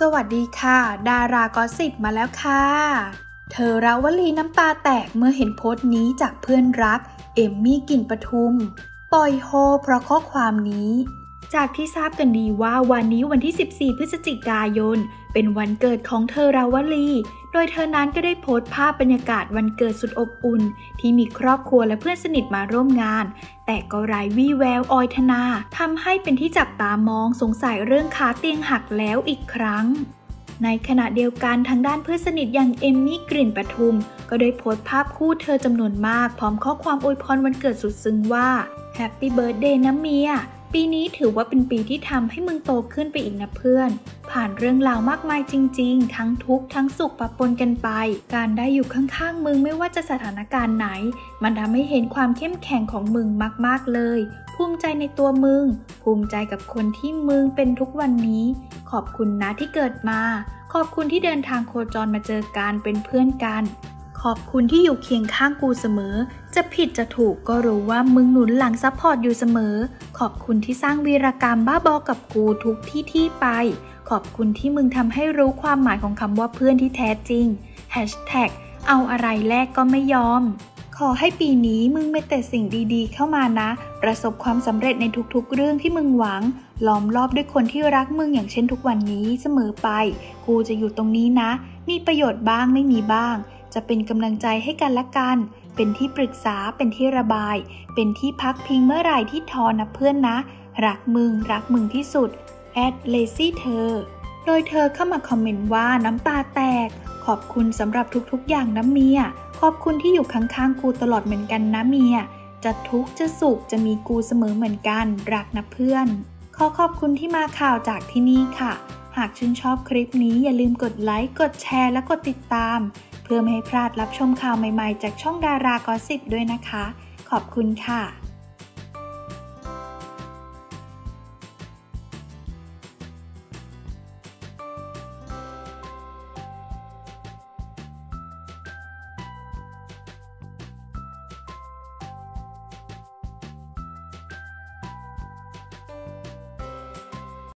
สวัสดีค่ะ ดารากอสิบมาแล้วค่ะ เธอราวลีน้ำตาแตกเมื่อเห็นโพสต์นี้จากเพื่อนรัก เอมมี่กลิ่นปทุม ปล่อยโฮเพราะข้อความนี้ จากที่ทราบกันดีว่าวันนี้วันที่ 14 พฤศจิกายน เป็นวันเกิดของเธอราวลี โดยเธอนั้นก็ได้โพสต์ภาพบรรยากาศวันเกิดสุดอบอุ่น ที่มีครอบครัวและเพื่อนสนิทมาร่วมงาน แต่ก็ไร้วี่แววออยธนาทำให้เป็นที่จับตามองสงสัยเรื่องขาเตียงหักแล้วอีกครั้งในขณะเดียวกันทางด้านเพื่อนสนิทอย่างเอมมี่กลิ่นปทุม ก็ได้โพสต์ภาพคู่เธอจำนวนมาก พร้อมข้อความอวยพรวันเกิดสุดซึ้งว่า Happy Birthday นะเมีย ปีนี้ถือว่าเป็นปีที่ทำให้มึงโตขึ้นไปอีกนะเพื่อน ผ่านเรื่องราวมากมายจริง ๆ ทั้งทุกข์ทั้งสุขปะปนกันไป การได้อยู่ข้างๆ มึงไม่ว่าจะสถานการณ์ไหน มันทำให้เห็นความเข้มแข็งของมึงมากๆเลย ภูมิใจในตัวมึง ภูมิใจกับคนที่มึงเป็นทุกวันนี้ ขอบคุณนะที่เกิดมา ขอบคุณที่เดินทางโคจรมาเจอกันเป็นเพื่อนกัน ขอบคุณที่อยู่เคียงข้างกูเสมอ จะผิดจะถูกก็รู้ว่ามึงหนุนหลัง support อยู่เสมอ ขอบคุณที่สร้างวีรกรรมบ้าบอกับกูทุกที่ที่ไป ขอบคุณที่มึงทำให้รู้ความหมายของคำว่าเพื่อนที่แท้จริง Hashtag เอาอะไรแลกก็ไม่ยอม ขอให้ปีนี้มึงมีแต่สิ่งดีๆ เข้ามานะ ประสบความสำเร็จในทุกๆ เรื่องที่มึงหวัง ล้อมรอบด้วยคนที่รักมึงอย่างเช่นทุกวันนี้เสมอไป กูจะอยู่ตรงนี้นะ มีประโยชน์บ้างไม่มีบ้าง จะเป็นกำลังใจให้กันและกัน เป็นที่ปรึกษา เป็นที่ระบาย เป็นที่พักพิงเมื่อไหร่ที่ทอนะเพื่อนนะ รักมึง รักมึงที่สุดแอดเลซี่เธอโดยเธอเข้ามาคอมเมนต์ว่าน้ำตาแตก ขอบคุณสำหรับทุกๆ อย่างนะเมีย ขอบคุณที่อยู่ข้างๆ กูตลอดเหมือนกันนะเมีย จะทุกข์จะสุขจะมีกูเสมอเหมือนกัน รักนะเพื่อน ขอขอบคุณที่มาข่าวจากที่นี่ค่ะ หากชื่นชอบคลิปนี้อย่าลืมกดไลค์ กดแชร์ และกดติดตาม เพื่อไม่ให้พลาดรับชมข่าวใหม่ๆ จากช่องดารากอสิบด้วยนะคะ ขอบคุณค่ะ